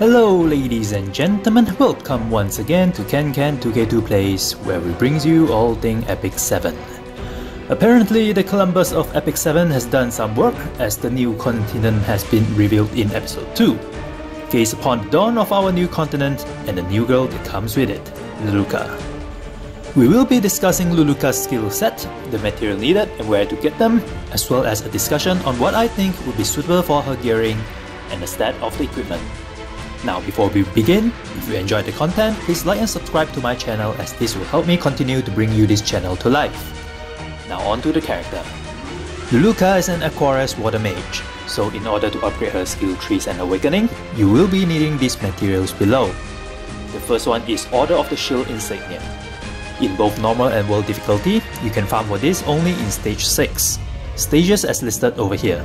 Hello ladies and gentlemen, welcome once again to KenKen 2K2 Plays, where we brings you all thing Epic 7. Apparently, the Columbus of Epic 7 has done some work as the new continent has been revealed in episode 2. Gaze upon the dawn of our new continent and the new girl that comes with it, Luluca. We will be discussing Luluca's skill set, the material needed and where to get them, as well as a discussion on what I think would be suitable for her gearing and the stat of the equipment. Now before we begin, if you enjoyed the content, please like and subscribe to my channel as this will help me continue to bring you this channel to life. Now on to the character. Luluca is an Aquarius Water Mage, so in order to upgrade her skill trees and awakening, you will be needing these materials below. The first one is Order of the Shield Insignia. In both normal and world difficulty, you can farm for this only in stage 6, stages as listed over here.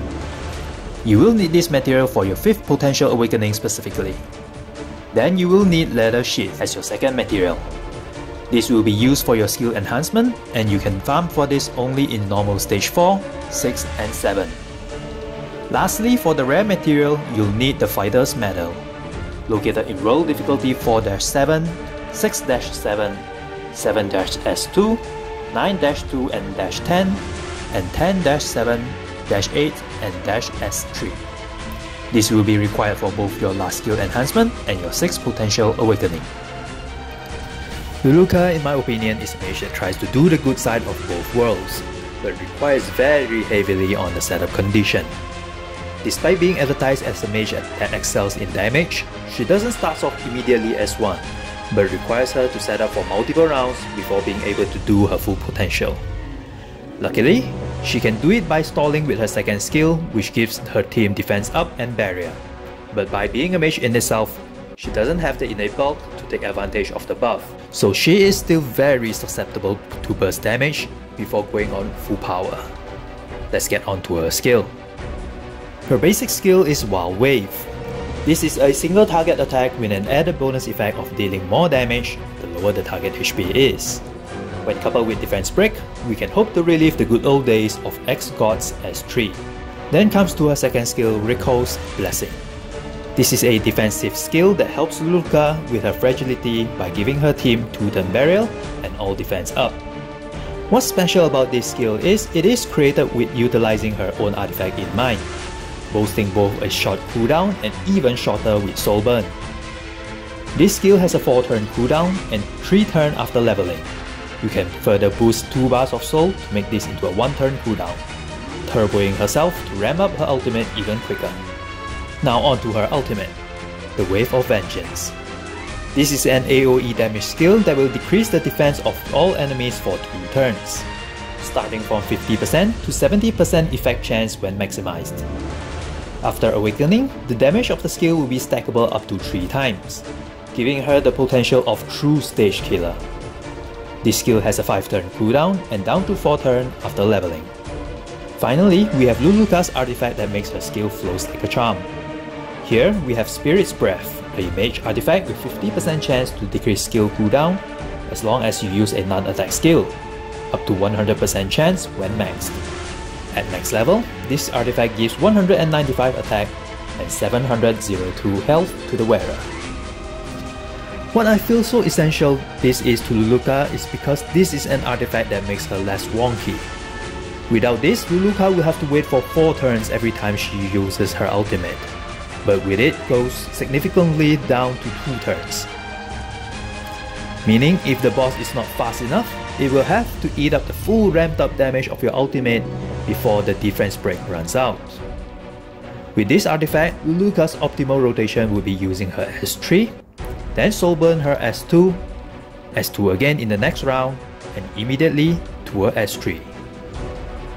You will need this material for your 5th potential awakening specifically. Then you will need leather sheet as your second material. This will be used for your skill enhancement and you can farm for this only in normal stage 4, 6 and 7. Lastly, for the rare material, you'll need the fighter's medal. Located in world difficulty 4-7, 6-7, 7-S2, 9-2 and -10, and 10-7 8 and dash S3. This will be required for both your last skill enhancement and your 6th potential awakening. Luluca, in my opinion, is a mage that tries to do the good side of both worlds, but requires very heavily on the setup condition. Despite being advertised as a mage that excels in damage, she doesn't start off immediately as one, but requires her to set up for multiple rounds before being able to do her full potential. Luckily, she can do it by stalling with her second skill, which gives her team defense up and barrier. But by being a mage in itself, she doesn't have the innate bulk to take advantage of the buff, so she is still very susceptible to burst damage before going on full power. Let's get on to her skill. Her basic skill is Wild Wave. This is a single target attack with an added bonus effect of dealing more damage the lower the target HP is. When coupled with Defense Break, we can hope to relive the good old days of X-Gods S3. Then comes to her second skill, Rico's Blessing. This is a defensive skill that helps Luluca with her fragility by giving her team 2-turn burial and all defense up. What's special about this skill is it is created with utilizing her own artifact in mind, boasting both a short cooldown and even shorter with Soul Burn. This skill has a 4 turn cooldown and 3 turn after leveling, you can further boost 2 bars of soul to make this into a 1 turn cooldown, turboing herself to ramp up her ultimate even quicker. Now on to her ultimate, the Wave of Vengeance. This is an AoE damage skill that will decrease the defense of all enemies for 2 turns, starting from 50% to 70% effect chance when maximized. After awakening, the damage of the skill will be stackable up to 3 times, giving her the potential of true stage killer. This skill has a 5 turn cooldown and down to 4 turn after leveling. Finally, we have Luluca's artifact that makes her skill flows like a charm. Here, we have Spirit's Breath, a mage artifact with 50% chance to decrease skill cooldown as long as you use a non-attack skill, up to 100% chance when maxed. At max level, this artifact gives 195 attack and 702 health to the wearer. What I feel so essential this is to Luluca is because this is an artifact that makes her less wonky. Without this, Luluca will have to wait for 4 turns every time she uses her ultimate, but with it goes significantly down to 2 turns. Meaning if the boss is not fast enough, it will have to eat up the full ramped up damage of your ultimate before the defense break runs out. With this artifact, Luluca's optimal rotation will be using her S3, then Soul Burn her S2, S2 again in the next round, and immediately to her S3.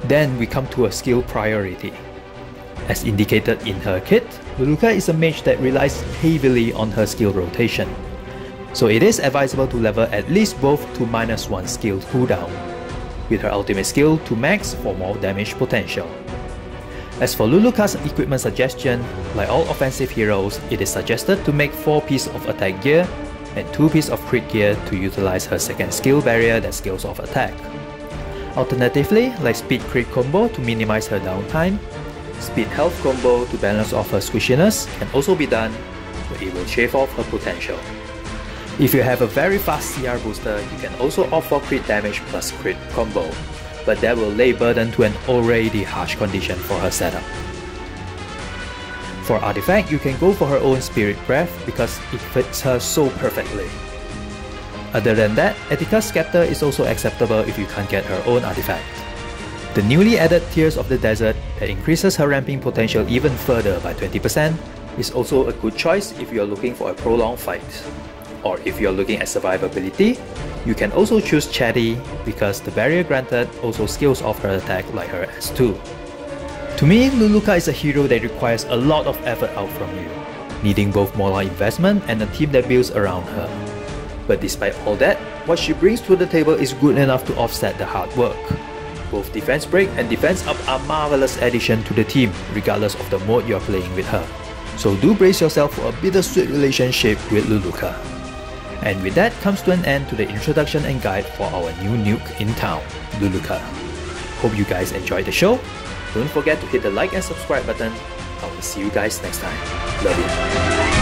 Then we come to a skill priority. As indicated in her kit, Luluca is a mage that relies heavily on her skill rotation. So it is advisable to level at least both to minus 1 skill cooldown, with her ultimate skill to max for more damage potential. As for Luluca's equipment suggestion, like all offensive heroes, it is suggested to make 4 pieces of attack gear and 2 pieces of crit gear to utilize her second skill barrier that scales off attack. Alternatively, like speed crit combo to minimize her downtime, speed health combo to balance off her squishiness can also be done, but it will shave off her potential. If you have a very fast CR booster, you can also opt for crit damage plus crit combo, but that will lay burden to an already harsh condition for her setup. For artifact, you can go for her own Spirit Breath because it fits her so perfectly. Other than that, Etica's Scepter is also acceptable if you can't get her own artifact. The newly added Tears of the Desert that increases her ramping potential even further by 20% is also a good choice if you are looking for a prolonged fight. Or if you are looking at survivability, you can also choose Chatty because the barrier granted also scales off her attack like her S2. To me, Luluca is a hero that requires a lot of effort out from you, needing both more investment and a team that builds around her. But despite all that, what she brings to the table is good enough to offset the hard work. Both Defense Break and Defense Up are marvelous addition to the team regardless of the mode you're playing with her. So do brace yourself for a bittersweet relationship with Luluca. And with that comes to an end to the introduction and guide for our new nuke in town, Luluca. Hope you guys enjoyed the show. Don't forget to hit the like and subscribe button. I will see you guys next time. Love you.